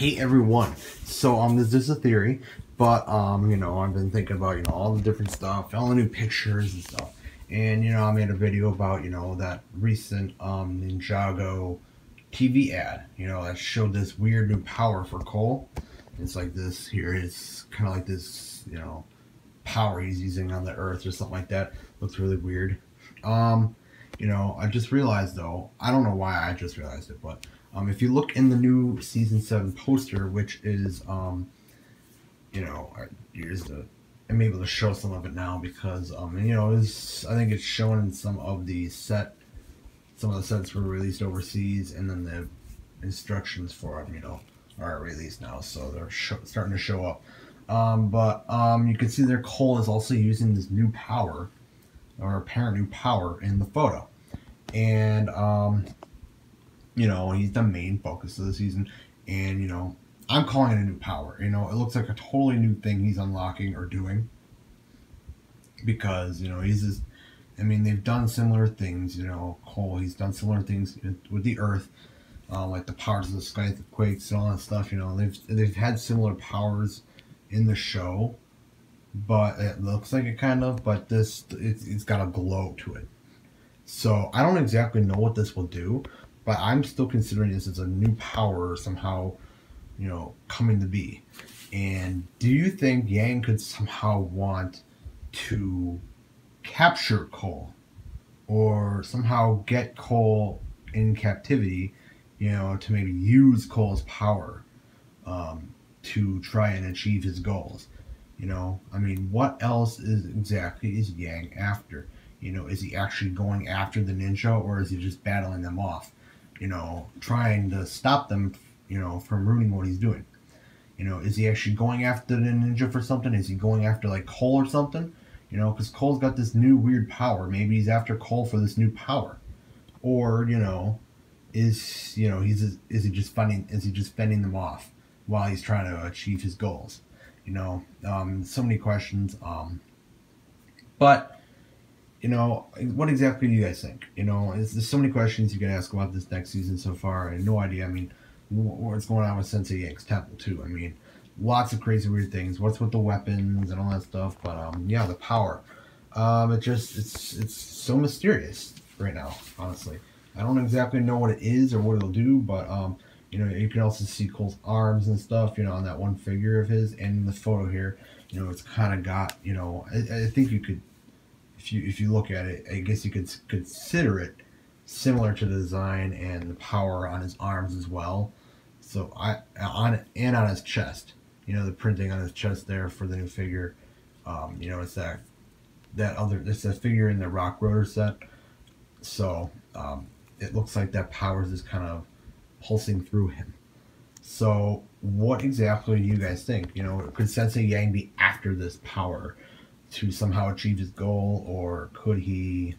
Hey everyone. So um this is a theory, but um, you know, I've been thinking about, you know, all the different stuff, all the new pictures and stuff. And you know, I made a video about, you know, that recent um Ninjago TV ad, you know, that showed this weird new power for Cole. It's like this here, it's kind of like this, you know, power he's using on the earth or something like that. Looks really weird. Um, you know, I just realized though, I don't know why I just realized it, but um, if you look in the new season seven poster, which is, um, you know, here's the, I'm able to show some of it now because, um, you know, is I think it's shown in some of the set, some of the sets were released overseas, and then the instructions for them, you know, are released now, so they're starting to show up. Um, but um, you can see their Cole is also using this new power, or apparent new power in the photo. And, um, you know, he's the main focus of the season. And, you know, I'm calling it a new power. You know, it looks like a totally new thing he's unlocking or doing. Because, you know, he's just, I mean, they've done similar things, you know, Cole, he's done similar things with the Earth. Uh, like the powers of the sky, the quakes, and all that stuff. You know, they've they've had similar powers in the show, but it looks like it kind of. But this, it's, it's got a glow to it. So I don't exactly know what this will do, but I'm still considering this as a new power somehow, you know, coming to be. And do you think Yang could somehow want to capture Cole or somehow get Cole in captivity, you know, to maybe use Cole's power um, to try and achieve his goals? You know, I mean, what else is exactly is Yang after? You know, is he actually going after the ninja or is he just battling them off? You know, trying to stop them, you know, from ruining what he's doing. You know, is he actually going after the ninja for something? Is he going after like Cole or something? You know, because Cole's got this new weird power. Maybe he's after Cole for this new power, or you know, is you know he's is he just fending is he just fending them off while he's trying to achieve his goals? You know, um, so many questions. Um, but you know, what exactly do you guys think? You know, there's so many questions you can ask about this next season so far. I have no idea. I mean, what's going on with Sensei Yang's temple too? I mean, lots of crazy weird things. What's with the weapons and all that stuff? But um, yeah, the power. Um, it just it's it's so mysterious right now. Honestly, I don't exactly know what it is or what it'll do, but um, you know, you can also see Cole's arms and stuff. You know, on that one figure of his, and the photo here, you know, it's kind of got. You know, I, I think you could if you if you look at it, I guess you could consider it similar to the design and the power on his arms as well. So I on and on his chest, you know, the printing on his chest there for the new figure. Um, you know, it's that that other it's that figure in the Rock Roader set. So um, it looks like that power is kind of pulsing through him. So what exactly do you guys think? You know, could Sensei Yang be after this power? To somehow achieve his goal, or could he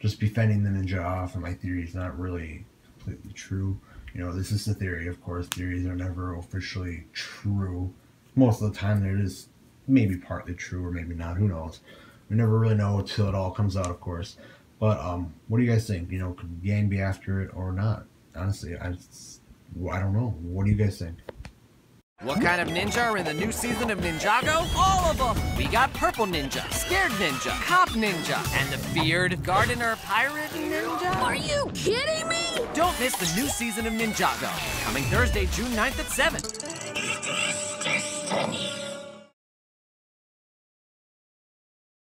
just be fending the ninja off? And my theory is not really completely true. You know, this is the theory, of course. Theories are never officially true. Most of the time, they're just maybe partly true or maybe not. Who knows? We never really know until it all comes out, of course. But um, what do you guys think? You know, could Yang be after it or not? Honestly, I, I don't know. What do you guys think? What kind of ninja are in the new season of Ninjago? All of them! We got Purple Ninja, Scared Ninja, Cop Ninja, and the Feared Gardener Pirate Ninja. Are you kidding me? Don't miss the new season of Ninjago, coming Thursday, June 9th at 7.